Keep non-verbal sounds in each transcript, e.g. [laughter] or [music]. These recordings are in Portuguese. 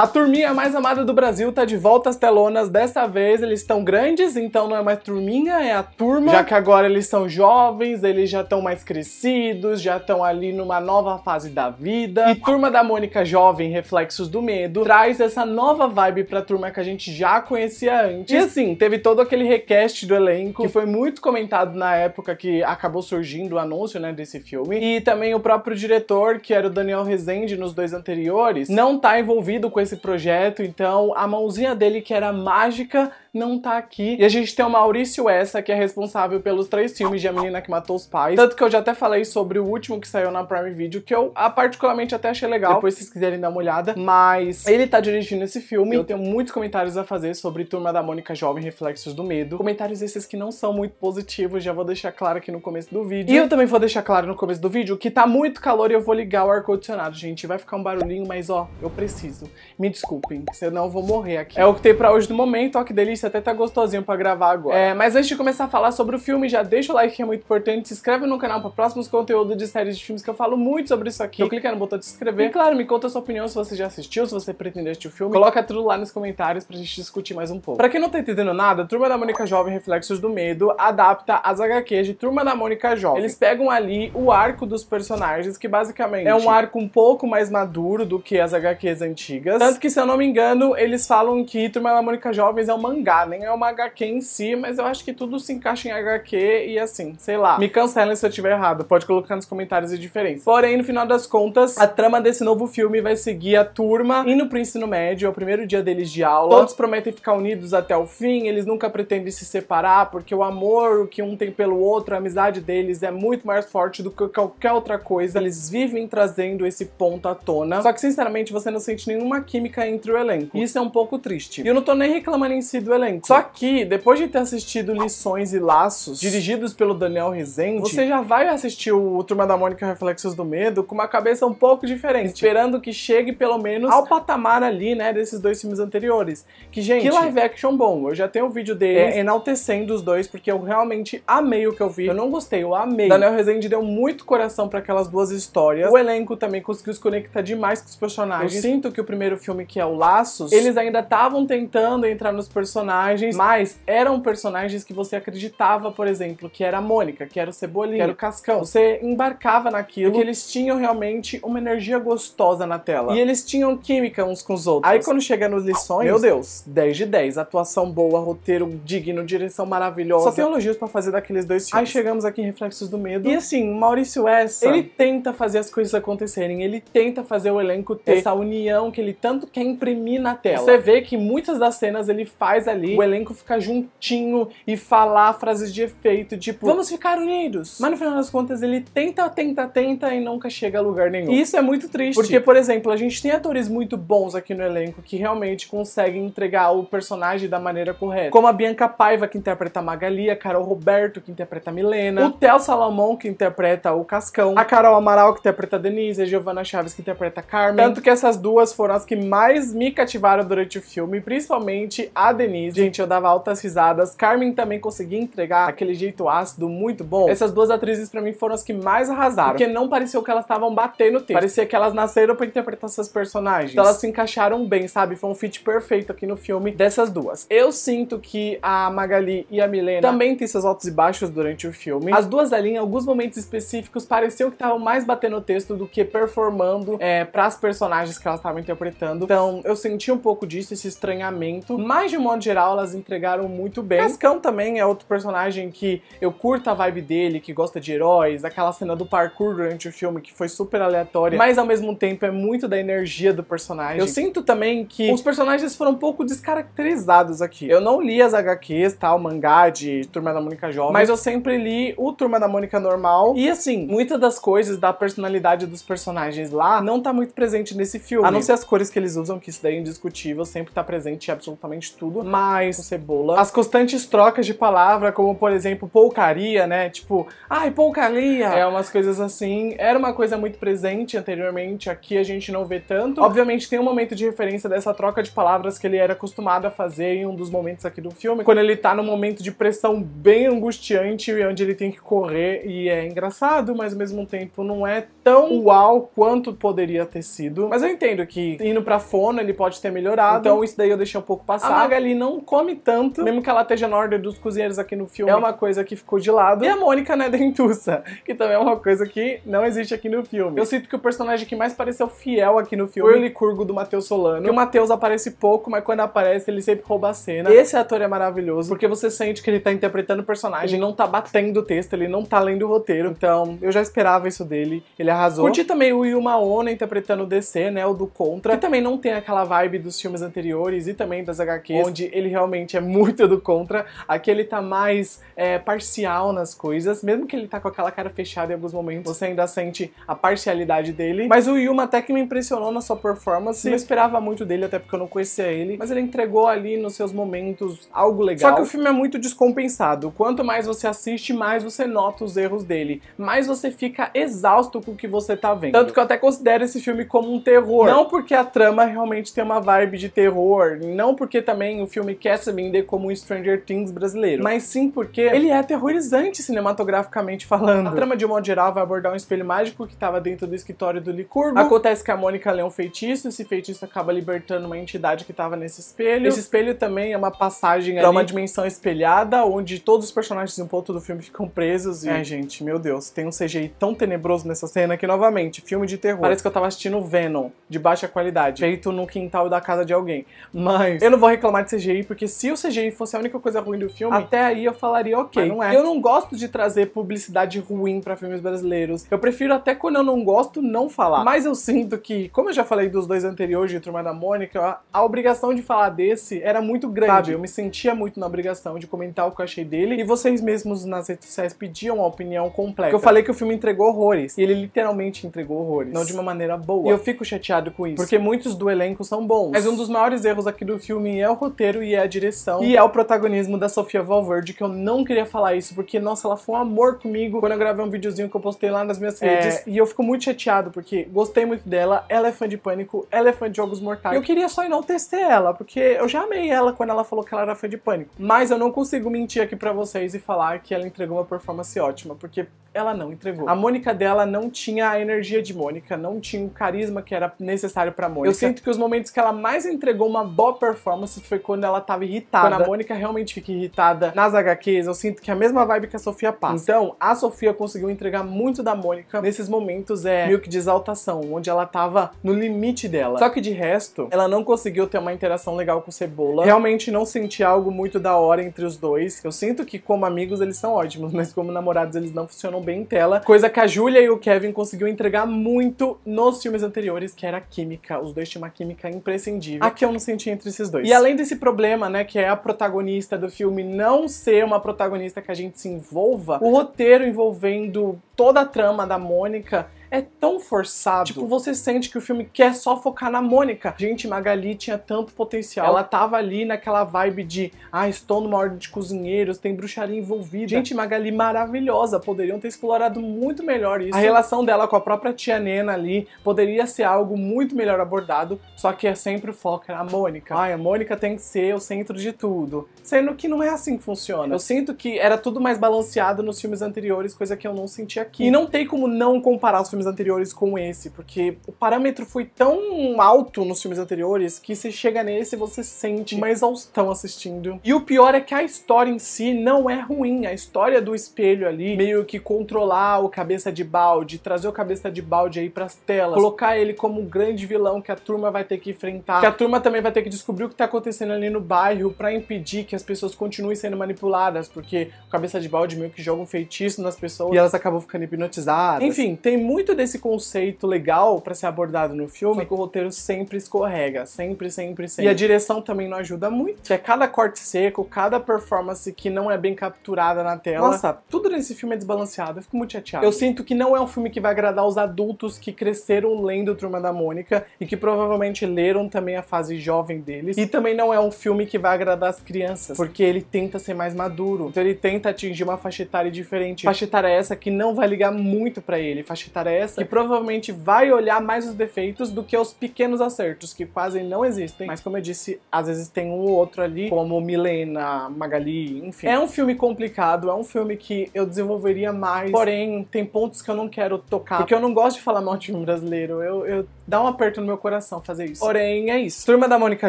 A turminha mais amada do Brasil tá de volta às telonas. Dessa vez eles estão grandes, então não é mais turminha, é a turma. Já que agora eles são jovens, eles já estão mais crescidos, já estão ali numa nova fase da vida. E Turma da Mônica Jovem, Reflexos do Medo, traz essa nova vibe pra turma que a gente já conhecia antes. E assim, teve todo aquele request do elenco, que foi muito comentado na época que acabou surgindo o anúncio, né, desse filme. E também o próprio diretor, que era o Daniel Rezende nos dois anteriores, não tá envolvido com esse esse projeto, então a mãozinha dele que era mágica não tá aqui. E a gente tem o Maurício Essa, que é responsável pelos três filmes de A Menina que Matou os Pais. Tanto que eu já até falei sobre o último que saiu na Prime Video, que eu a, particularmente até achei legal, depois se vocês quiserem dar uma olhada. Mas ele tá dirigindo esse filme. Eu tenho muitos comentários a fazer sobre Turma da Mônica Jovem Reflexos do Medo. Comentários esses que não são muito positivos, já vou deixar claro aqui no começo do vídeo. E eu também vou deixar claro no começo do vídeo que tá muito calor e eu vou ligar o ar-condicionado, gente. Vai ficar um barulhinho, mas ó, eu preciso. Me desculpem, senão eu vou morrer aqui. É o que tem pra hoje no momento, ó que delícia, até tá gostosinho pra gravar agora. É, mas antes de começar a falar sobre o filme, já deixa o like que é muito importante, se inscreve no canal para próximos conteúdos de séries de filmes que eu falo muito sobre isso aqui. Então clica no botão de se inscrever. E claro, me conta a sua opinião se você já assistiu, se você pretende assistir o filme. Coloca tudo lá nos comentários pra gente discutir mais um pouco. Pra quem não tá entendendo nada, Turma da Mônica Jovem Reflexos do Medo adapta as HQs de Turma da Mônica Jovem. Eles pegam ali o arco dos personagens, que basicamente é um arco um pouco mais maduro do que as HQs antigas. Tanto que, se eu não me engano, eles falam que Turma da Mônica Jovens é um mangá, nem é uma HQ em si, mas eu acho que tudo se encaixa em HQ e assim, sei lá. Me cancelem se eu estiver errado, pode colocar nos comentários a diferença. Porém, no final das contas, a trama desse novo filme vai seguir a turma indo pro ensino médio, é o primeiro dia deles de aula. Todos prometem ficar unidos até o fim, eles nunca pretendem se separar, porque o amor que um tem pelo outro, a amizade deles é muito mais forte do que qualquer outra coisa. Eles vivem trazendo esse ponto à tona. Só que, sinceramente, você não sente nenhuma química entre o elenco. Isso é um pouco triste. E eu não tô nem reclamando em si do elenco. Só que, depois de ter assistido Lições e Laços, dirigidos pelo Daniel Rezende, você já vai assistir o Turma da Mônica Reflexos do Medo com uma cabeça um pouco diferente, esperando que chegue pelo menos ao patamar ali, né, desses dois filmes anteriores. Que, gente, que live action bom. Eu já tenho um vídeo dele é, enaltecendo os dois, porque eu realmente amei o que eu vi. Eu não gostei, eu amei. Daniel Rezende deu muito coração para aquelas duas histórias. O elenco também conseguiu se conectar demais com os personagens. Eu sinto que o primeiro filme, que é o Laços, eles ainda estavam tentando entrar nos personagens, mas eram personagens que você acreditava, por exemplo, que era a Mônica, que era o Cebolinha, que era o Cascão. Você embarcava naquilo, porque eles tinham realmente uma energia gostosa na tela. E eles tinham química uns com os outros. Aí quando chega nos lições, meu Deus, 10 de 10. Atuação boa, roteiro digno, direção maravilhosa. Só tem elogios pra fazer daqueles dois filmes. Aí chegamos aqui em Reflexos do Medo. E assim, Maurício Essa, ele tenta fazer as coisas acontecerem, ele tenta fazer o elenco ter essa união que ele tanto quer imprimir na tela. Você vê que muitas das cenas ele faz ali, o elenco fica juntinho e falar frases de efeito, tipo, vamos ficar unidos. Mas no final das contas ele tenta, tenta, tenta e nunca chega a lugar nenhum. E isso é muito triste. Porque, por exemplo, a gente tem atores muito bons aqui no elenco que realmente conseguem entregar o personagem da maneira correta. Como a Bianca Paiva, que interpreta a Magali, a Carol Roberto, que interpreta a Milena, o Theo Salomão, que interpreta o Cascão, a Carol Amaral, que interpreta a Denise, a Giovanna Chaves, que interpreta a Carmen. Tanto que essas duas foram as que mais me cativaram durante o filme, principalmente a Denise. Gente, eu dava altas risadas Carmen também conseguia entregar aquele jeito ácido muito bom. Essas duas atrizes para mim foram as que mais arrasaram, porque não pareceu que elas estavam batendo o texto. Parecia que elas nasceram para interpretar seus personagens. Então elas se encaixaram bem, sabe? Foi um fit perfeito aqui no filme dessas duas. Eu sinto que a Magali e a Milena também têm seus altos e baixos durante o filme. As duas ali, em alguns momentos específicos, pareciam que estavam mais batendo o texto do que performando é, para as personagens que elas estavam interpretando. Então eu senti um pouco disso, esse estranhamento. Mas de um modo geral, elas entregaram muito bem. Cascão também é outro personagem que eu curto a vibe dele, que gosta de heróis, aquela cena do parkour durante o filme que foi super aleatória, mas ao mesmo tempo é muito da energia do personagem. Eu sinto também que os personagens foram um pouco descaracterizados aqui. Eu não li as HQs, tá, o mangá de Turma da Mônica Jovem, mas eu sempre li o Turma da Mônica normal. E assim, muitas das coisas da personalidade dos personagens lá não tá muito presente nesse filme. A não ser as cores que eles usam, que isso daí é indiscutível, sempre tá presente em absolutamente tudo. Mas cebola. As constantes trocas de palavra, como por exemplo, poucaria, né? Tipo, ai, poucaria. É umas coisas assim. Era uma coisa muito presente anteriormente, aqui a gente não vê tanto. Obviamente tem um momento de referência dessa troca de palavras que ele era acostumado a fazer em um dos momentos aqui do filme, quando ele tá num momento de pressão bem angustiante, onde ele tem que correr, e é engraçado, mas ao mesmo tempo não é tão uau quanto poderia ter sido. Mas eu entendo que indo pra fono, ele pode ter melhorado. Então isso daí eu deixei um pouco passar. A Magali não come tanto, mesmo que ela esteja na ordem dos cozinheiros aqui no filme. É uma coisa que ficou de lado. E a Mônica [laughs] não é dentuça, que também é uma coisa que não existe aqui no filme. Eu sinto que o personagem que mais pareceu fiel aqui no filme foi o Licurgo do Matheus Solano. Que o Matheus aparece pouco, mas quando aparece ele sempre rouba a cena. Esse ator é maravilhoso, porque você sente que ele tá interpretando o personagem, não tá batendo o texto, ele não tá lendo o roteiro. Então, eu já esperava isso dele. Ele arrasou. Curti também o Yuma Ono interpretando o DC, né? O do Contra. Que também não tem aquela vibe dos filmes anteriores e também das HQs, onde ele realmente é muito do Contra. Aqui ele tá mais é, parcial nas coisas, mesmo que ele tá com aquela cara fechada em alguns momentos, você ainda sente a parcialidade dele. Mas o Yuma até que me impressionou na sua performance. Eu esperava muito dele, até porque eu não conhecia ele. Mas ele entregou ali nos seus momentos algo legal. Só que o filme é muito descompensado. Quanto mais você assiste, mais você nota os erros dele. Mais você fica exausto com o que você tá vendo. Tanto que eu até considero esse filme como um terror. Não porque a trama realmente tem uma vibe de terror. Não porque também o filme quer se vender como um Stranger Things brasileiro. Mas sim porque ele é aterrorizante cinematograficamente falando. A trama, de um modo geral, vai abordar um espelho mágico que estava dentro do escritório do Licurgo. Acontece que a Mônica lê um feitiço, esse feitiço acaba libertando uma entidade que estava nesse espelho. Esse espelho também é uma passagem para uma dimensão espelhada, onde todos os personagens em um ponto do filme ficam presos. E, é, gente, meu Deus, tem um CGI tão tenebroso nessa cena que, novamente, filme de terror. Parece que eu tava assistindo Venom, de baixa qualidade, feito no quintal da casa de alguém. Mas eu não vou reclamar de CGI, porque se o CGI fosse a única coisa ruim do filme, até aí eu falaria ok. Mas não é. Eu não gosto de trazer publicidade ruim para filmes brasileiros. Eu prefiro até quando eu não gosto não falar. Mas eu sinto que, como eu já falei dos dois anteriores de Turma da Mônica, a, obrigação de falar desse era muito grande. Sabe? Eu me sentia muito na obrigação de comentar o que eu achei dele e vocês mesmos nas redes sociais pediam a opinião completa. Eu falei que o filme entregou horrores e ele literalmente entregou horrores, não de uma maneira boa. E eu fico chateado com isso, porque muitos do elenco são bons. Mas um dos maiores erros aqui do filme é o roteiro e é a direção e é o protagonismo da Sofia Valverde, que eu não queria falar isso porque nossa, ela foi um amor comigo quando eu gravei um videozinho que eu postei lá nas minhas é... redes e eu fico muito chateado porque gostei muito dela, ela é fã de Pânico, ela é fã de Jogos Mortais. Eu queria só enaltecer ela, porque eu já amei ela quando ela falou que ela era fã de Pânico. Mas eu não consigo mentir aqui para vocês e falar que ela entregou uma performance ótima, porque ela não entregou. A Mônica dela não tinha a energia de Mônica, não tinha o carisma que era necessário pra Mônica. Eu sinto que os momentos que ela mais entregou uma boa performance foi quando ela tava irritada. Quando a Mônica realmente fica irritada nas HQs, eu sinto que é a mesma vibe que a Sofia passa. Então, a Sofia conseguiu entregar muito da Mônica nesses momentos é meio que de exaltação, onde ela tava no limite dela. Só que de resto, ela não conseguiu ter uma interação legal com o Cebola. Realmente não senti algo muito da hora entre os dois. Eu sinto que como amigos eles são ótimos, [laughs] mas como namorados eles não funcionam bem em tela. Coisa que a Julia e o Kevin conseguiu entregar muito nos filmes anteriores, que era a química. Os dois tinham uma química imprescindível. Aqui eu não senti entre esses dois. E além desse problema, né, que é a protagonista do filme não ser uma protagonista que a gente se envolva, o roteiro envolvendo toda a trama da Mônica é tão forçado. Tipo, você sente que o filme quer só focar na Mônica. Gente, Magali tinha tanto potencial. Ela tava ali naquela vibe de, ah, estou numa ordem de cozinheiros, tem bruxaria envolvida. Gente, Magali maravilhosa. Poderiam ter explorado muito melhor isso. A relação dela com a própria tia Nena ali poderia ser algo muito melhor abordado, só que é sempre o foco na Mônica. Ai, a Mônica tem que ser o centro de tudo. Sendo que não é assim que funciona. Eu sinto que era tudo mais balanceado nos filmes anteriores, coisa que eu não senti aqui. E não tem como não comparar os filmes filmes anteriores com esse, porque o parâmetro foi tão alto nos filmes anteriores que você chega nesse e você sente uma exaustão assistindo. E o pior é que a história em si não é ruim. A história do espelho ali, meio que controlar o cabeça de balde, trazer o cabeça de balde aí pras telas, colocar ele como um grande vilão que a turma vai ter que enfrentar, que a turma também vai ter que descobrir o que tá acontecendo ali no bairro para impedir que as pessoas continuem sendo manipuladas, porque o cabeça de balde meio que joga um feitiço nas pessoas e elas acabam ficando hipnotizadas. Enfim, tem muito muito desse conceito legal para ser abordado no filme, que o roteiro sempre escorrega, sempre, sempre, sempre. E a direção também não ajuda muito, que é cada corte seco, cada performance que não é bem capturada na tela. Nossa, tudo nesse filme é desbalanceado, eu fico muito chateado. Eu sinto que não é um filme que vai agradar os adultos que cresceram lendo Turma da Mônica e que provavelmente leram também a fase jovem deles. E também não é um filme que vai agradar as crianças, porque ele tenta ser mais maduro. Então ele tenta atingir uma faixa etária diferente. Faixa etária essa que não vai ligar muito para ele. Faixa etária essa que provavelmente vai olhar mais os defeitos do que os pequenos acertos, que quase não existem. Mas como eu disse, às vezes tem um ou outro ali, como Milena, Magali, enfim. É um filme complicado, é um filme que eu desenvolveria mais, porém tem pontos que eu não quero tocar, porque eu não gosto de falar mal de filme brasileiro. Eu, eu dá um aperto no meu coração fazer isso. Porém, é isso. Turma da Mônica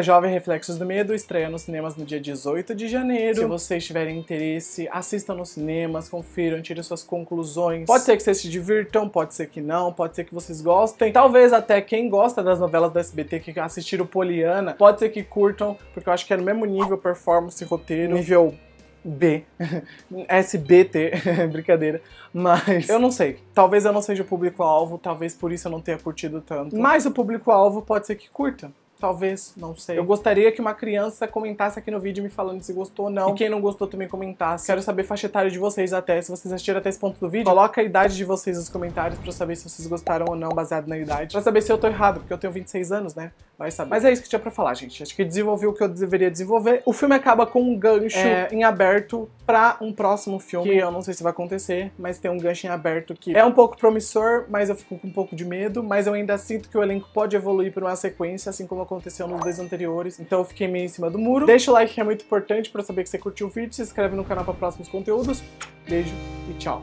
Jovem Reflexos do Medo estreia nos cinemas no dia 18 de janeiro. Se vocês tiverem interesse, assistam nos cinemas, confiram, tirem suas conclusões. Pode ser que vocês se divirtam, pode ser que não, pode ser que vocês gostem. Talvez até quem gosta das novelas da SBT, que assistiram Poliana, pode ser que curtam, porque eu acho que é no mesmo nível performance, roteiro, nível B. [laughs] SBT, [laughs] brincadeira. Mas eu não sei. Talvez eu não seja o público-alvo, talvez por isso eu não tenha curtido tanto. Mas o público-alvo pode ser que curta. Talvez, não sei. Eu gostaria que uma criança comentasse aqui no vídeo me falando se gostou ou não. E quem não gostou também comentasse. Quero saber faixa etária de vocês até. Se vocês assistiram até esse ponto do vídeo, coloca a idade de vocês nos comentários pra eu saber se vocês gostaram ou não, baseado na idade. Pra saber se eu tô errado, porque eu tenho 26 anos, né? Vai saber. Mas é isso que tinha pra falar, gente. Acho que desenvolvi o que eu deveria desenvolver. O filme acaba com um gancho é, em aberto pra um próximo filme. Que eu não sei se vai acontecer, mas tem um gancho em aberto que é um pouco promissor, mas eu fico com um pouco de medo. Mas eu ainda sinto que o elenco pode evoluir pra uma sequência, assim como aconteceu nos dois anteriores, então eu fiquei meio em cima do muro. Deixa o like que é muito importante para saber que você curtiu o vídeo, se inscreve no canal para próximos conteúdos. Beijo e tchau!